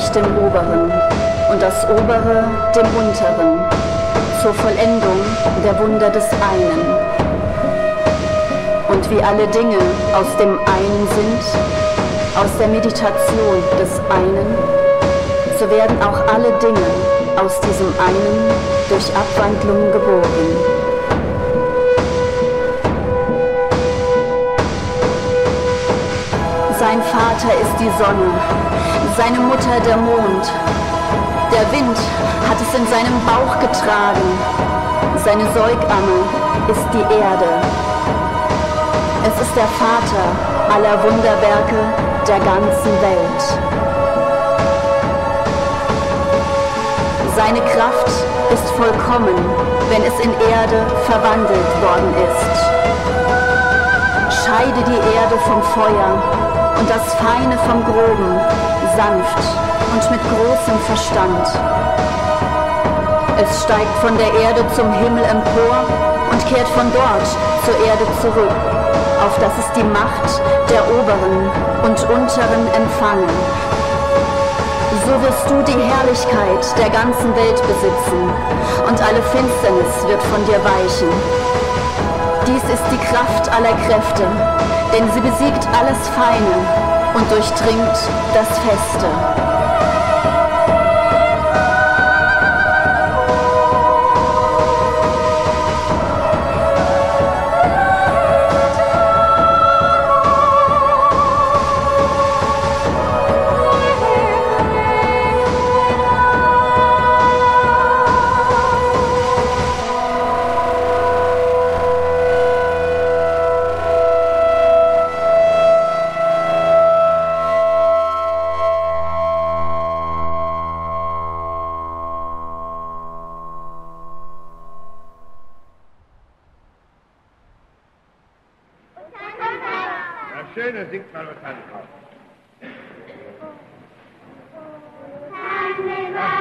Gleicht dem Oberen und das Obere dem Unteren zur Vollendung der Wunder des einen. Und wie alle Dinge aus dem einen sind, aus der Meditation des einen, so werden auch alle Dinge aus diesem einen durch Abwandlung geboren. Sein Vater ist die Sonne, seine Mutter der Mond. Der Wind hat es in seinem Bauch getragen. Seine Säugamme ist die Erde. Es ist der Vater aller Wunderwerke der ganzen Welt. Seine Kraft ist vollkommen, wenn es in Erde verwandelt worden ist. Scheide die Erde vom Feuer und das Feine vom Groben, sanft und mit großem Verstand. Es steigt von der Erde zum Himmel empor und kehrt von dort zur Erde zurück, auf dass es die Macht der Oberen und Unteren empfangen. So wirst du die Herrlichkeit der ganzen Welt besitzen und alle Finsternis wird von dir weichen. Dies ist die Kraft aller Kräfte, denn sie besiegt alles Feine und durchdringt das Feste. Amen.